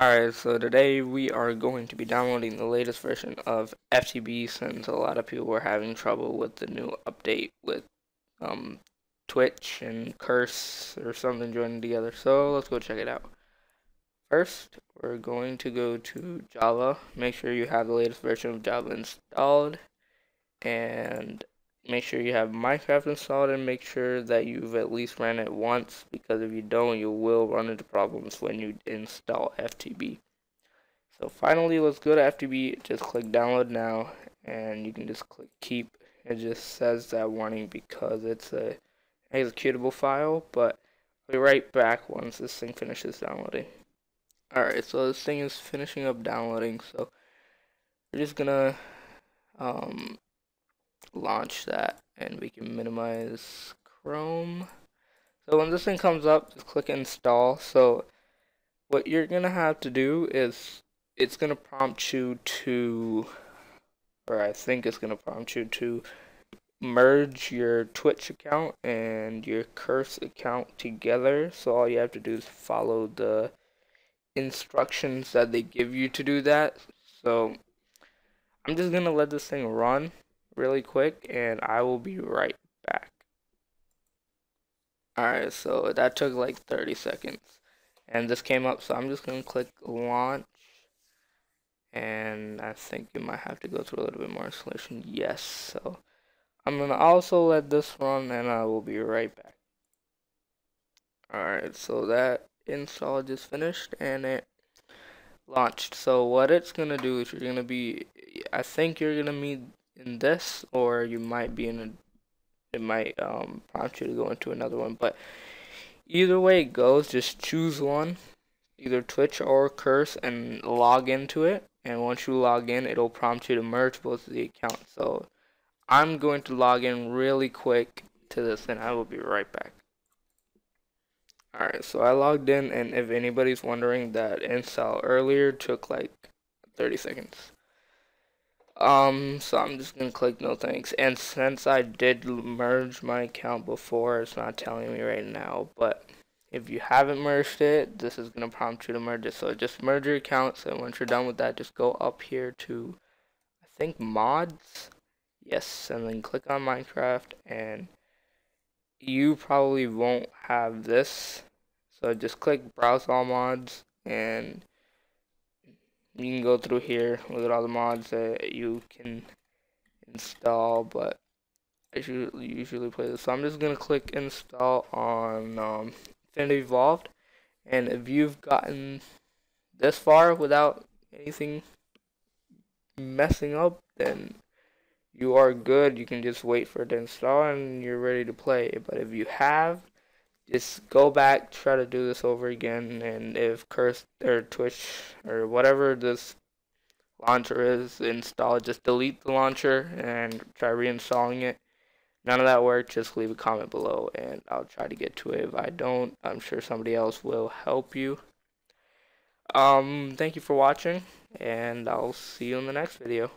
Alright, so today we are going to be downloading the latest version of FTB since a lot of people were having trouble with the new update with um, Twitch and Curse or something joining together. So let's go check it out. First, we're going to go to Java. Make sure you have the latest version of Java installed. And make sure you have Minecraft installed and make sure that you've at least ran it once because if you don't you will run into problems when you install FTB. So finally let's go to FTB, just click download now and you can just click keep. It just says that warning because it's a executable file but I'll be right back once this thing finishes downloading. Alright so this thing is finishing up downloading so we're just gonna um, launch that and we can minimize Chrome. So when this thing comes up, just click install. So what you're going to have to do is it's going to prompt you to, or I think it's going to prompt you to merge your Twitch account and your Curse account together. So all you have to do is follow the instructions that they give you to do that. So I'm just going to let this thing run really quick and I will be right back. Alright, so that took like 30 seconds. And this came up, so I'm just going to click launch. And I think you might have to go through a little bit more installation. Yes, so I'm going to also let this run and I will be right back. Alright, so that install just finished and it launched. So what it's going to do is you're going to be, I think you're going to need in this or you might be in a it might um, prompt you to go into another one but either way it goes just choose one either twitch or curse and log into it and once you log in it'll prompt you to merge both of the accounts. So i'm going to log in really quick to this and i will be right back. Alright so i logged in and if anybody's wondering that install earlier took like 30 seconds um, so I'm just gonna click no thanks. And since I did merge my account before, it's not telling me right now. But if you haven't merged it, this is gonna prompt you to merge it. So just merge your accounts, and once you're done with that, just go up here to, I think mods. Yes, and then click on Minecraft, and you probably won't have this. So just click browse all mods, and you can go through here look at all the mods that you can install but I usually play this. So I'm just gonna click install on um, Infinity Evolved. And if you've gotten this far without anything messing up then you are good. You can just wait for it to install and you're ready to play. But if you have just go back, try to do this over again, and if Curse or Twitch or whatever this launcher is installed, just delete the launcher and try reinstalling it. None of that worked, just leave a comment below and I'll try to get to it. If I don't, I'm sure somebody else will help you. Um, thank you for watching, and I'll see you in the next video.